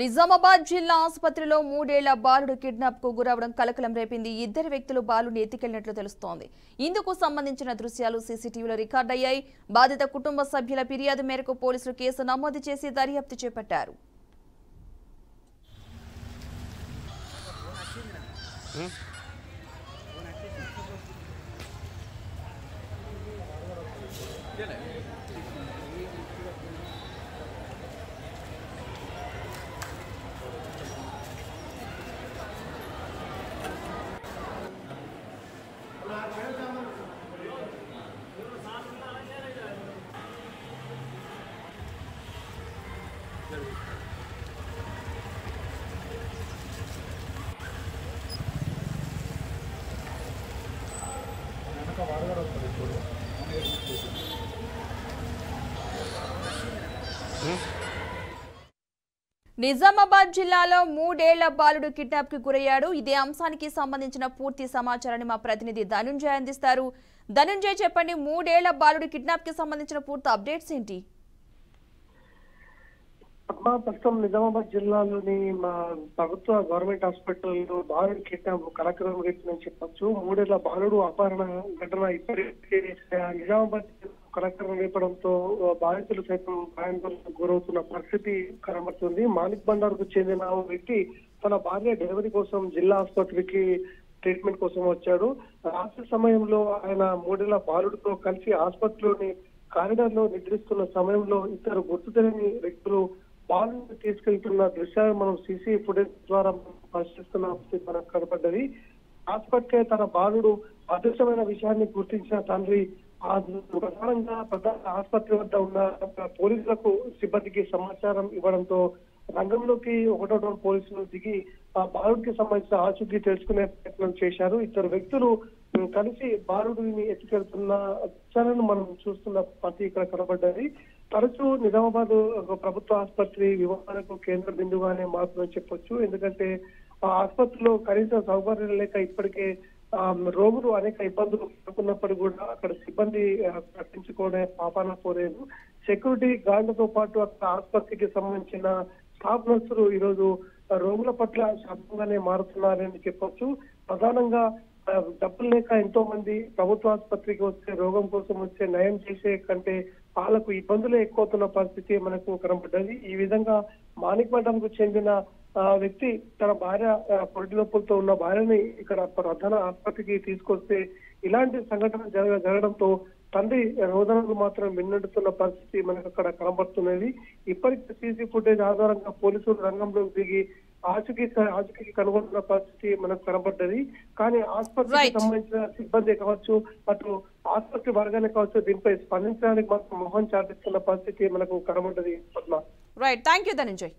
నిజామాబాద్ జిల్లా ఆసుపత్రిలో మూడేళ్ళ బాలుడు కిడ్నాప్కు గురవడం కలకలం రేపింది. ఇద్దరు వ్యక్తులు బాలుని ఎత్తికెళ్ళినట్లు తెలుస్తోంది. ఇందుకు సంబంధించిన దృశ్యాలు సీసీటీవీలో రికార్డయ్యాయి. బాధిత కుటుంబ సభ్యుల ఫిర్యాదు మేరకు పోలీసులు కేసు నమోదు చేసి దర్యాప్తు చేపట్టారు. నిజామాబాద్ జిల్లాలో మూడేళ్ళ బాలుడు కిడ్నాప్కి గురయ్యాడు. ఇదే అంశానికి సంబంధించిన పూర్తి సమాచారాన్ని మా ప్రతినిధి ధనుంజయ్ అందిస్తారు. ధనుంజయ్ చెప్పండి మూడేళ్ళ బాలుడు కిడ్నాప్కి సంబంధించిన పూర్తి అప్డేట్స్ ఏంటి? అమ్మా ప్రస్తుతం నిజామాబాద్ జిల్లాలోని మా ప్రభుత్వ గవర్నమెంట్ హాస్పిటల్లో బాలుడు కిడ్నాప్ కలకలం రేపిందని చెప్పొచ్చు. మూడేళ్ళ బాలుడు అపహరణ ఘటన ఇప్పటికే నిజామాబాద్ కలెక్టర్ రేపడంతో బాధితులు సైతం భయాందోళనకు గురవుతున్న పరిస్థితి కనబడుతుంది. మాలిక్ బండార్కు చెందిన వ్యక్తి తన భార్య డెలివరీ కోసం జిల్లా ఆసుపత్రికి ట్రీట్మెంట్ కోసం వచ్చాడు. రాత్రి సమయంలో ఆయన మూడేళ్ళ బాలుడితో కలిసి ఆసుపత్రిలోని కారిడార్లో నిద్రిస్తున్న సమయంలో ఇద్దరు గుర్తు తెలియని వ్యక్తులు బాలుని తీసుకెళ్తున్న దృశ్యాలు మనం సీసీ ఫుటేజ్ ద్వారా మనం పరిశీలిస్తున్న పరిస్థితి మనకు కనపడ్డది. ఆసుపత్రి తన బాలుడు అదృశ్యమైన విషయాన్ని గుర్తించిన తండ్రి ప్రధానంగా ప్రధాన ఆసుపత్రి వద్ద ఉన్న పోలీసులకు సిబ్బందికి సమాచారం ఇవ్వడంతో రంగంలోకి ఒకటో డోర్ పోలీసులు దిగి ఆ బాలుడికి సంబంధించిన ఆచూకీ తెలుసుకునే ప్రయత్నం చేశారు. ఇద్దరు వ్యక్తులు కలిసి బాలుడిని ఎత్తుకెళ్తున్న దృశ్యాలను మనం చూస్తున్న పతి ఇక్కడ కనబడ్డది. తరచూ నిజామాబాద్ ప్రభుత్వ ఆసుపత్రి వివాహాలకు కేంద్ర బిందువుగానే మారుతుందని చెప్పొచ్చు. ఎందుకంటే ఆ ఆసుపత్రిలో కనీస సౌకర్యాలు లేక ఇప్పటికే ఆ, రోగులు అనేక ఇబ్బందులు ఎదుర్కొన్నప్పటికీ కూడా అక్కడ సిబ్బంది కట్టించుకోవడం పాపాన పోలేదు. సెక్యూరిటీ గార్డులతో పాటు అక్కడ ఆసుపత్రికి సంబంధించిన స్టాఫ్ నర్సులు ఈ రోజు రోగుల పట్ల శాంతంగానే మారుతున్నారని చెప్పొచ్చు. ప్రధానంగా డబ్బులు లేక ఎంతో మంది ప్రభుత్వ ఆసుపత్రికి వస్తే రోగం కోసం వచ్చే నయం చేసే కంటే వాళ్ళకు ఇబ్బందులే ఎక్కువతున్న పరిస్థితి మనకు కనబడ్డది. ఈ విధంగా మాణిక్ మఠంకు చెందిన ఆ వ్యక్తి తన భార్య పొడి నొప్పులతో ఉన్న భార్యని ఇక్కడ ప్రధాన ఆసుపత్రికి తీసుకొస్తే ఇలాంటి సంఘటన జరగ జరగడంతో తండ్రి రోదనలు మాత్రం విన్నడుతున్న పరిస్థితి మనకు అక్కడ కనబడుతున్నది. ఇప్పటికీ సీసీ ఫుటేజ్ ఆధారంగా పోలీసులు రంగంలోకి దిగి ఆచూకీ ఆచూకీ కనుగొన్న పరిస్థితి మనకు కనబడ్డది. కానీ ఆసుపత్రికి. సంబంధించిన సిబ్బంది కావచ్చు అటు ఆసుపత్రి వర్గాన్ని కావచ్చు దీనిపై స్పందించడానికి మాత్రం మొహం చాటిస్తున్న పరిస్థితి మనకు కనబడ్డది. Padma. Right thank you Dhananjay